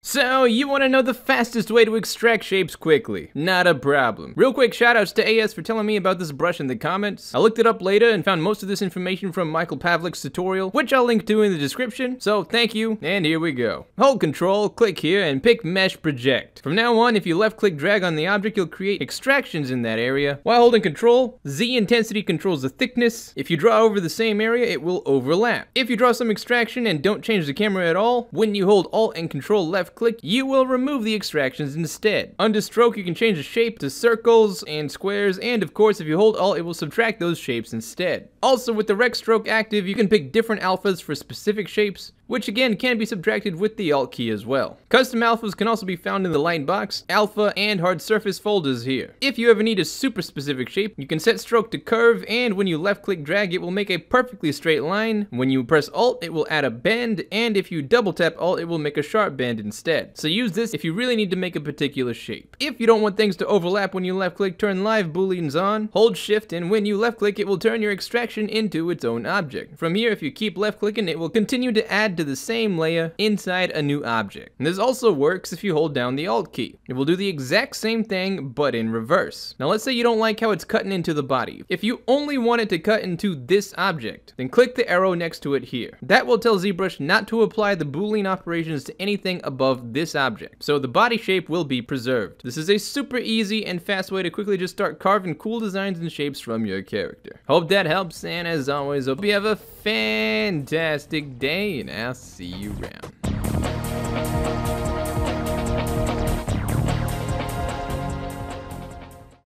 So, you want to know the fastest way to extract shapes quickly? Not a problem. Real quick shoutouts to AS for telling me about this brush in the comments. I looked it up later and found most of this information from Michael Pavlovich's tutorial, which I'll link to in the description, so thank you, and here we go. Hold control, click here, and pick Mesh Project. From now on, if you left click drag on the object, you'll create extractions in that area. While holding control, Z intensity controls the thickness. If you draw over the same area, it will overlap. If you draw some extraction and don't change the camera at all, when you hold Alt and Control left click, you will remove the extractions instead. Under stroke, you can change the shape to circles and squares, and of course, if you hold Alt, it will subtract those shapes instead. Also, with the rect stroke active, you can pick different alphas for specific shapes, which again can be subtracted with the Alt key as well. Custom alphas can also be found in the LightBox, alpha, and hard surface folders here. If you ever need a super specific shape, you can set stroke to curve, and when you left click drag, it will make a perfectly straight line. When you press Alt, it will add a bend, and if you double tap Alt, it will make a sharp bend instead. So use this if you really need to make a particular shape. If you don't want things to overlap when you left click turn live booleans on, hold shift, and when you left click, it will turn your extraction into its own object. From here, if you keep left clicking, it will continue to add to the same layer inside a new object. And this also works if you hold down the Alt key. It will do the exact same thing, but in reverse. Now let's say you don't like how it's cutting into the body. If you only want it to cut into this object, then click the arrow next to it here. That will tell ZBrush not to apply the boolean operations to anything above this object. So the body shape will be preserved. This is a super easy and fast way to quickly just start carving cool designs and shapes from your character. Hope that helps, and as always, hope you have a fantastic day, and I'll see you around.